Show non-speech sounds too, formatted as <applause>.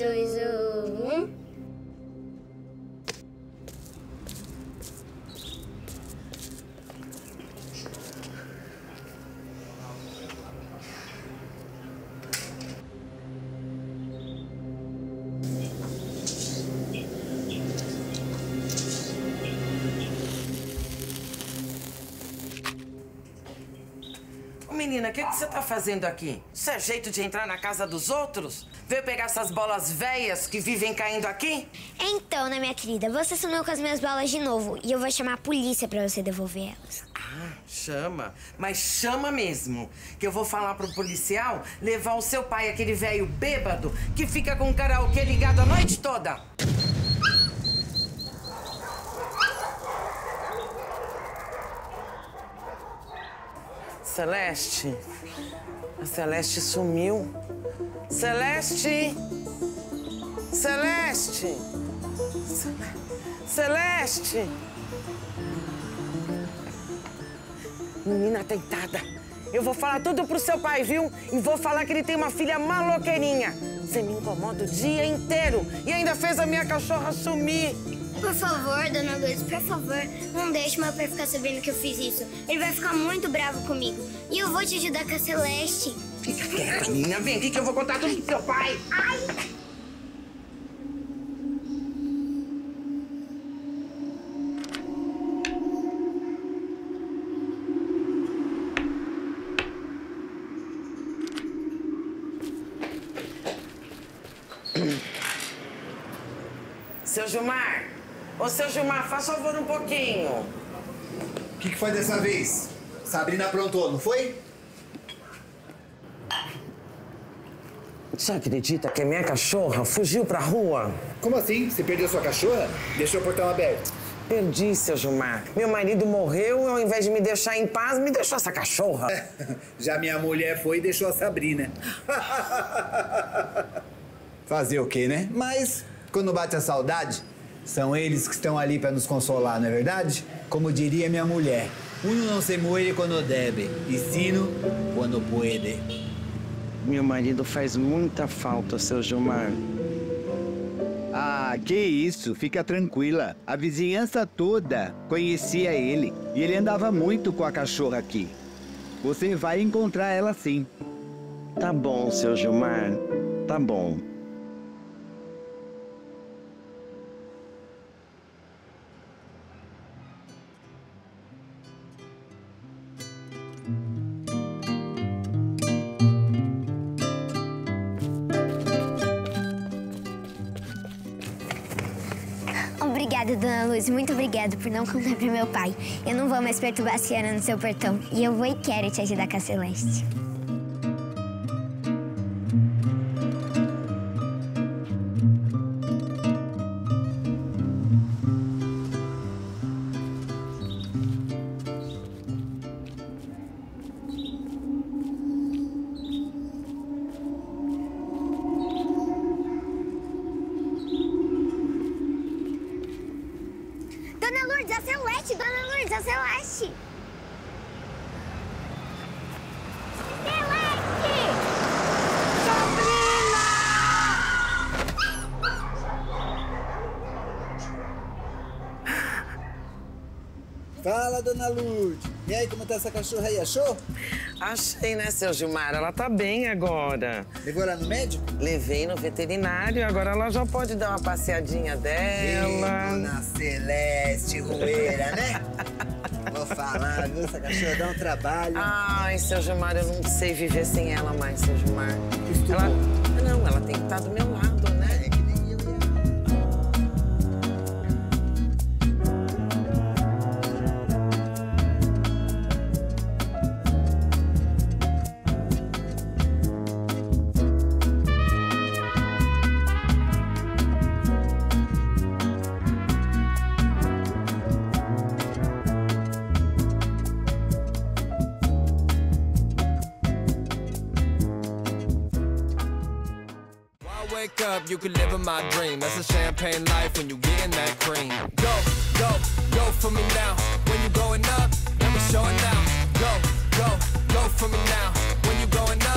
rồi rồi. Menina, o que, que você tá fazendo aqui? Isso é jeito de entrar na casa dos outros? Veio pegar essas bolas velhas que vivem caindo aqui? Então, né, minha querida, você sumiu com as minhas bolas de novo e eu vou chamar a polícia pra você devolver elas. Ah, chama. Mas chama mesmo. Que eu vou falar pro policial levar o seu pai, aquele velho bêbado, que fica com o karaokê ligado a noite toda. Celeste. A Celeste sumiu. Celeste! Celeste! Cele- Celeste! Menina tentada. Eu vou falar tudo pro seu pai, viu? E vou falar que ele tem uma filha maloqueirinha. Você me incomoda o dia inteiro e ainda fez a minha cachorra sumir. Por favor, dona Luz, por favor, não deixe meu pai ficar sabendo que eu fiz isso. Ele vai ficar muito bravo comigo. E eu vou te ajudar com a Celeste. Fica quieta, menina. Vem aqui que eu vou contar tudo pro seu pai. Seu Gilmar, ô seu Gilmar, faz favor um pouquinho. O que, que foi dessa vez? Sabrina aprontou, não foi? Você acredita que a minha cachorra fugiu pra rua? Como assim? Você perdeu sua cachorra? Deixou o portão aberto. Perdi, seu Gilmar. Meu marido morreu e ao invés de me deixar em paz, me deixou essa cachorra. <laughs> Já minha mulher foi e deixou a Sabrina. <laughs> Fazer o quê, né? Mas quando bate a saudade, são eles que estão ali para nos consolar, não é verdade? Como diria minha mulher, uno não se muere quando debe, e sino quando puede. Meu marido faz muita falta, seu Gilmar. Ah, que isso, fica tranquila. A vizinhança toda conhecia ele e ele andava muito com a cachorra aqui. Você vai encontrar ela sim. Tá bom, seu Gilmar. Tá bom. Obrigada, dona Luz. Muito obrigada por não contar pro meu pai. Eu não vou mais perturbar a senhora no seu portão. E eu vou e quero te ajudar com a Celeste. Dona Lourdes, a Celeste! Dona Lourdes, a Celeste! Fala, dona Lourdes. E aí, como tá essa cachorra aí? Achou? Achei, né, seu Gilmar? Ela tá bem agora. Levou ela no médico? Levei no veterinário, agora ela já pode dar uma passeadinha dela. Dona Celeste Rueira, né? <laughs> Vou falar, viu? Essa cachorra dá um trabalho. Ai, seu Gilmar, eu não sei viver sem ela mais, seu Gilmar. Estudou. Ela... Não, ela tem que estar do meu lado, wake up, you can live in my dream. That's a champagne life when you getting that cream. Go, go, go for me now. When you're going up, let me show showing now. Go, go, go for me now. When you're going up.